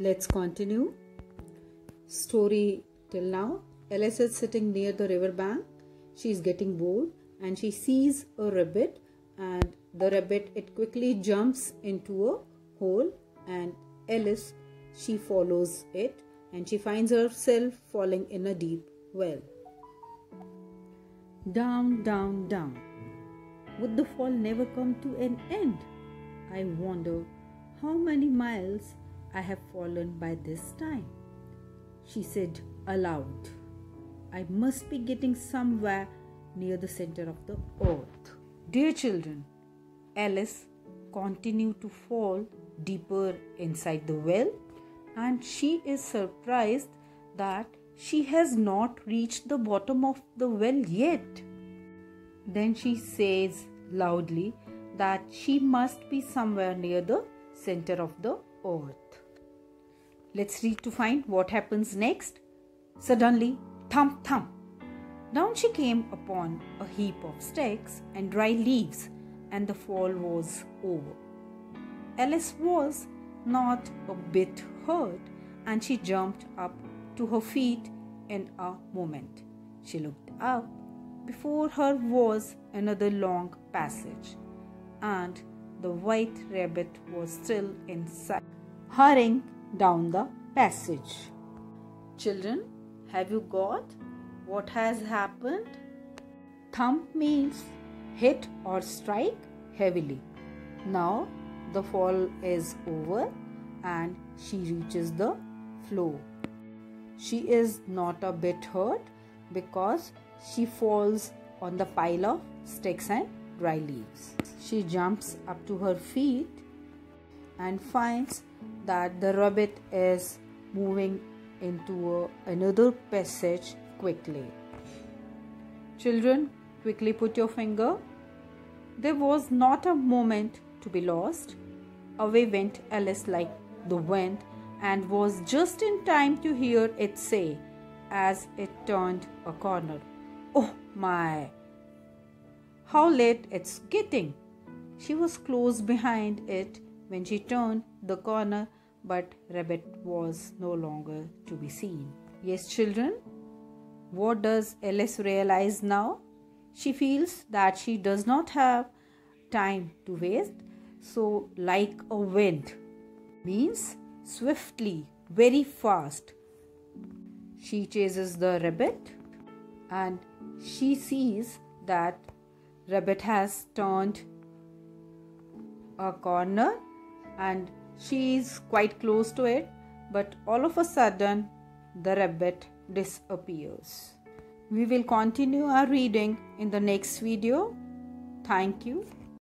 Let's continue. Story till now. Alice is sitting near the river bank. She is getting bored and she sees a rabbit and the rabbit it quickly jumps into a hole and Alice she follows it and she finds herself falling in a deep well. Down, down, down. Would the fall never come to an end? I wonder how many miles I have fallen by this time. She said aloud, I must be getting somewhere near the center of the earth. Dear children, Alice continued to fall deeper inside the well and she is surprised that she has not reached the bottom of the well yet. Then she says loudly that she must be somewhere near the center of the earth. Let's read to find what happens next. Suddenly, thump thump. Down she came upon a heap of sticks and dry leaves, and the fall was over. Alice was not a bit hurt, and she jumped up to her feet in a moment. She looked up. Before her was another long passage, and the white rabbit was still inside, hurrying down the passage. Children, have you got what has happened? Thump means hit or strike heavily. Now the fall is over and she reaches the floor. She is not a bit hurt because she falls on the pile of sticks and dry leaves. She jumps up to her feet and finds that the rabbit is moving into a, another passage quickly. Children, quickly put your finger. There was not a moment to be lost. Away went Alice like the wind and was just in time to hear it say as it turned a corner, Oh my! How late it's getting! She was close behind it when she turned the corner, but Rabbit was no longer to be seen. Yes, children, what does Alice realize now? She feels that she does not have time to waste, so, like a wind means swiftly, very fast. She chases the rabbit and she sees that rabbit has turned a corner and she is quite close to it but all of a sudden the rabbit disappears. We will continue our reading in the next video. Thank you